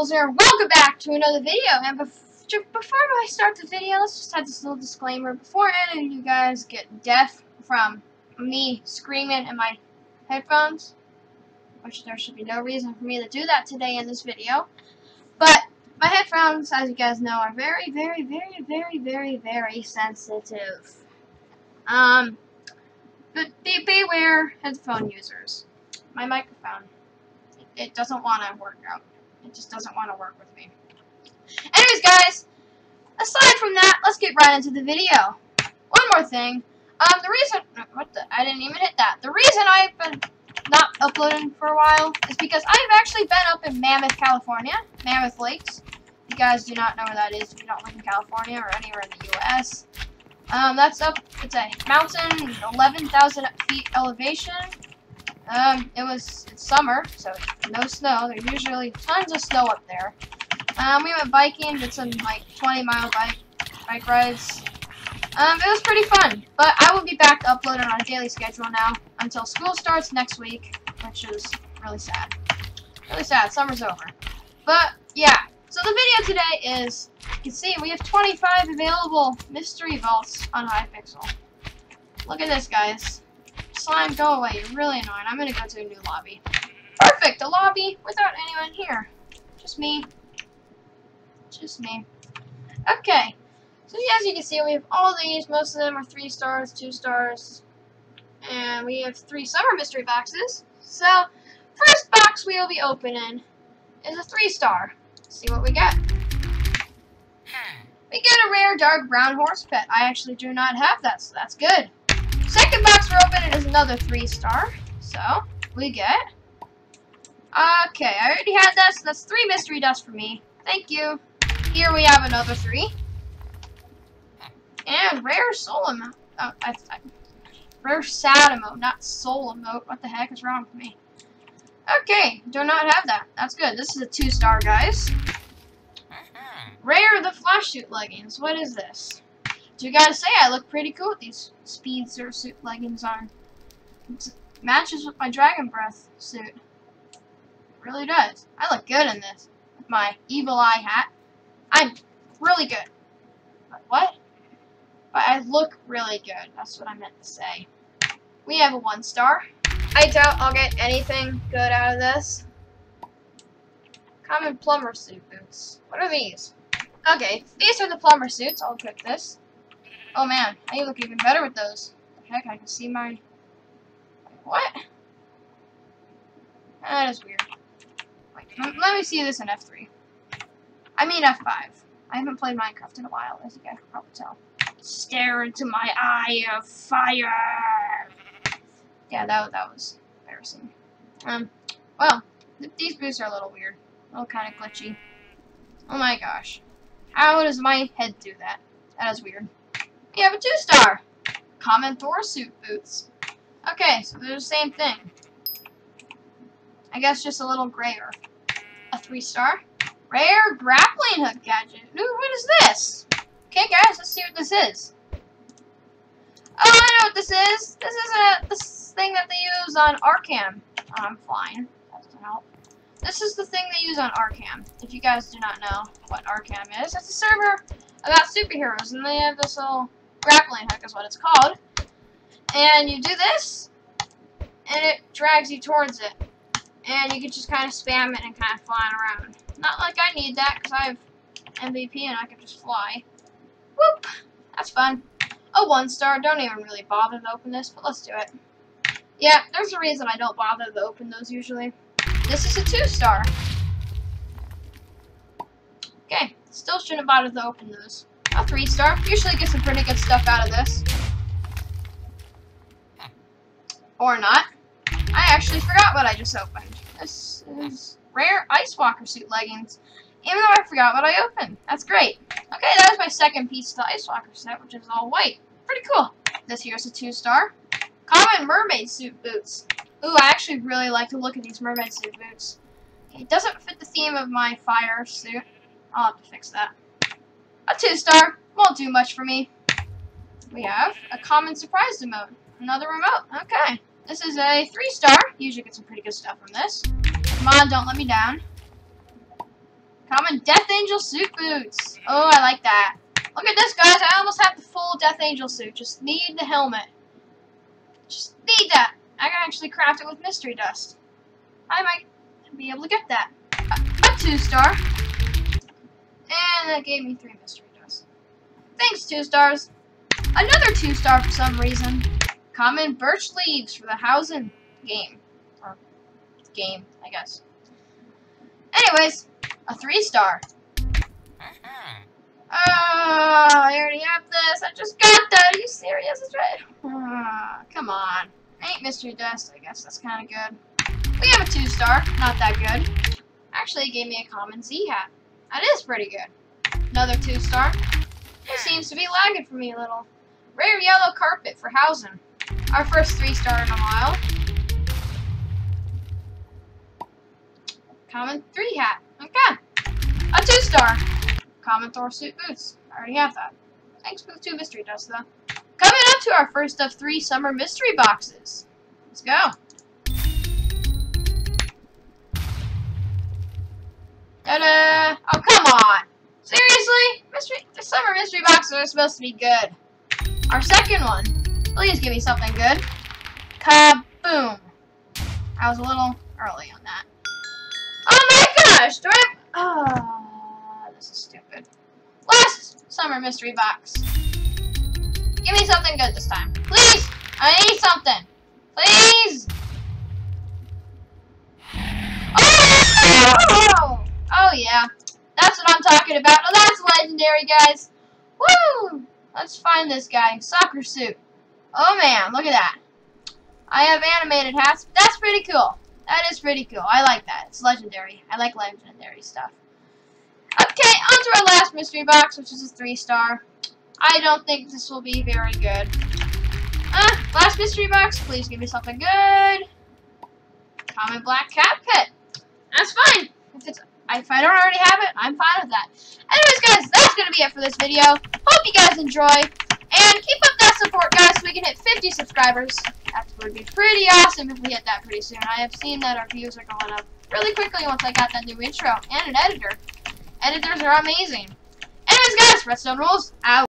Rules. Welcome back to another video. And bef before I start the video, let's just have this little disclaimer. Before any of you guys get deaf from me screaming in my headphones, which there should be no reason for me to do that today in this video, but my headphones, as you guys know, are very, very, very, very, very, very sensitive. Um, but be beware headphone users. My microphone it doesn't want to work out. It just doesn't want to work with me. Anyways, guys, aside from that, let's get right into the video. One more thing. Um, the reason, what the, I didn't even hit that. The reason I've been not uploading for a while is because I've actually been up in Mammoth, California, Mammoth Lakes. If you guys do not know where that is, if you don't live in California or anywhere in the U.S., um, that's up, it's a mountain, 11,000 feet elevation, um, it was summer, so no snow. There's usually tons of snow up there. Um, we went biking, did some like 20 mile bike bike rides. Um, it was pretty fun, but I will be back to uploading on a daily schedule now until school starts next week, which is really sad. Really sad. Summer's over. But yeah, so the video today is you can see we have 25 available mystery vaults on Hypixel. Look at this, guys. Slime, go away. You're really annoying. I'm gonna go to a new lobby. Perfect! A lobby without anyone here. Just me. Just me. Okay. So as you can see, we have all these. Most of them are three stars, two stars. And we have three summer mystery boxes. So, first box we will be opening is a three star. Let's see what we get. We get a rare dark brown horse pet. I actually do not have that, so that's good. Box we're opening is another three star. So, we get... Okay, I already had this. So that's three mystery dust for me. Thank you. Here we have another three. And rare soul emote. Oh, I, I, rare sad emote, not soul emote. What the heck is wrong with me? Okay, do not have that. That's good. This is a two star, guys. Mm-hmm. Rare the flash suit leggings. What is this? Do you gotta say I look pretty cool with these speed suit leggings on. It matches with my dragon breath suit. It really does. I look good in this. With my evil eye hat. I'm really good. But what? But I look really good. That's what I meant to say. We have a one star. I doubt I'll get anything good out of this. Common plumber suit boots. What are these? Okay, these are the plumber suits. I'll click this. Oh man, I look even better with those. Heck, I can see my... What? That is weird. Wait, let me see this in F3. I mean F5. I haven't played Minecraft in a while, as you guys can probably tell. Stare into my eye of fire! Yeah, that, that was embarrassing. Um, well, th these boots are a little weird. A little kind of glitchy. Oh my gosh. How does my head do that? That is weird. You have a two-star. Common Thor suit boots. Okay, so they're the same thing. I guess just a little grayer. A three-star. Rare grappling hook gadget. Ooh, what is this? Okay, guys, let's see what this is. Oh, I know what this is. This is a this thing that they use on Arkham. Oh, I'm flying. That doesn't help. This is the thing they use on Arkham. If you guys do not know what Arkham is, it's a server about superheroes, and they have this little grappling hook is what it's called. And you do this, and it drags you towards it. And you can just kind of spam it and kind of flying around. Not like I need that, because I have MVP and I can just fly. Whoop! That's fun. A one star. Don't even really bother to open this, but let's do it. Yeah, there's a reason I don't bother to open those usually. This is a two star. Okay, still shouldn't bother to open those. A three star. Usually get some pretty good stuff out of this. Or not. I actually forgot what I just opened. This is rare Ice Walker suit leggings. Even though I forgot what I opened. That's great. Okay, that was my second piece of the Ice Walker set, which is all white. Pretty cool. This here's a two star. Common mermaid suit boots. Ooh, I actually really like to look at these mermaid suit boots. It doesn't fit the theme of my fire suit. I'll have to fix that. A two star. Won't do much for me. We have a common surprise emote. Another remote. Okay. This is a three star. Usually get some pretty good stuff from this. Come on, don't let me down. Common Death Angel suit boots. Oh, I like that. Look at this, guys. I almost have the full Death Angel suit. Just need the helmet. Just need that. I can actually craft it with mystery dust. I might be able to get that. A, a two star. And that gave me three mystery dust. Thanks, two stars. Another two star for some reason. Common birch leaves for the housing game. Or game, I guess. Anyways, a three star. Oh, I already have this. I just got that. Are you serious? It's right. Uh, come on. Ain't mystery dust. I guess that's kind of good. We have a two star. Not that good. Actually, it gave me a common Z hat. That is pretty good. Another two star. It seems to be lagging for me a little. Rare yellow carpet for housing. Our first three star in a while. Common three hat. Okay. A two star. Common Thor suit boots. I already have that. Thanks for the two mystery dust, though. Coming up to our first of three summer mystery boxes. Let's go. Ta-da! Oh, come on. Seriously? Mystery, the summer mystery boxes are supposed to be good. Our second one. Please give me something good. Kaboom. I was a little early on that. Oh my gosh! Do I... Oh, this is stupid. Last summer mystery box. Give me something good this time. Please! I need something. Please! Talking about. Oh, that's legendary, guys. Woo! Let's find this guy. Soccer suit. Oh, man. Look at that. I have animated hats. That's pretty cool. That is pretty cool. I like that. It's legendary. I like legendary stuff. Okay, on to our last mystery box, which is a three star. I don't think this will be very good. Uh, last mystery box, please give me something good. Common black cat pet. That's fine. If, it's, if I don't already have it, I'm fine with that. Anyways, guys, that's going to be it for this video. Hope you guys enjoy. And keep up that support, guys, so we can hit 50 subscribers. That would be pretty awesome if we hit that pretty soon. I have seen that our views are going up really quickly once I got that new intro and an editor. Editors are amazing. Anyways, guys, Redstonerulez, out.